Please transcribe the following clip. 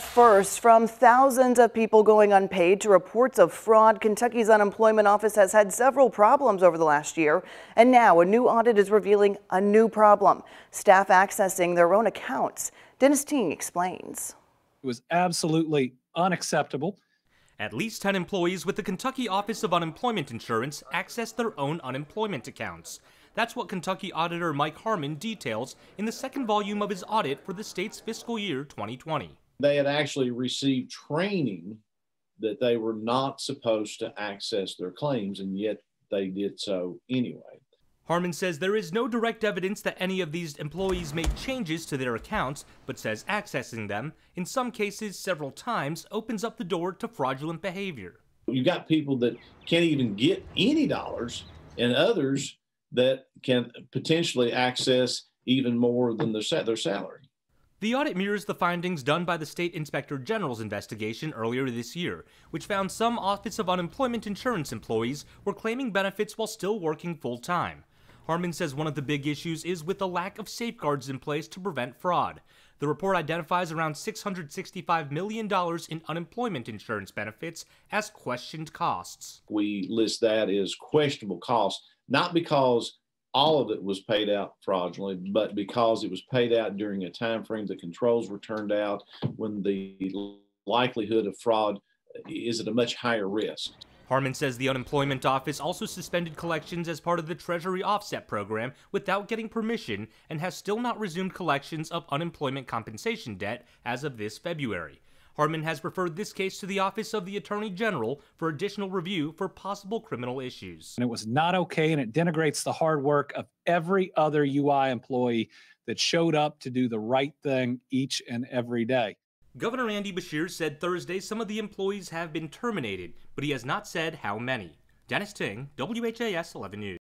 first, from thousands of people going unpaid to reports of fraud, Kentucky's unemployment office has had several problems over the last year. And now a new audit is revealing a new problem staff accessing their own accounts. Dennis Ting explains. It was absolutely unacceptable. At least 10 employees with the Kentucky Office of Unemployment Insurance access their own unemployment accounts. That's what Kentucky Auditor Mike Harmon details in the second volume of his audit for the state's fiscal year 2020. They had actually received training that they were not supposed to access their claims, and yet they did so anyway. Harmon says there is no direct evidence that any of these employees made changes to their accounts, but says accessing them, in some cases several times, opens up the door to fraudulent behavior. You've got people that can't even get any dollars, and others that can potentially access even more than their, their salary. The audit mirrors the findings done by the State Inspector General's investigation earlier this year, which found some Office of Unemployment Insurance employees were claiming benefits while still working full time. Harmon says one of the big issues is with the lack of safeguards in place to prevent fraud. The report identifies around $665 million in unemployment insurance benefits as questioned costs. We list that as questionable costs not because all of it was paid out fraudulently, but because it was paid out during a time frame the controls were turned out when the likelihood of fraud is at a much higher risk. Harmon says the unemployment office also suspended collections as part of the Treasury offset program without getting permission and has still not resumed collections of unemployment compensation debt as of this February. Harmon has referred this case to the Office of the Attorney General for additional review for possible criminal issues. And it was not okay, and it denigrates the hard work of every other UI employee that showed up to do the right thing each and every day. Governor Andy Beshear said Thursday some of the employees have been terminated, but he has not said how many. Dennis Ting, WHAS 11 News.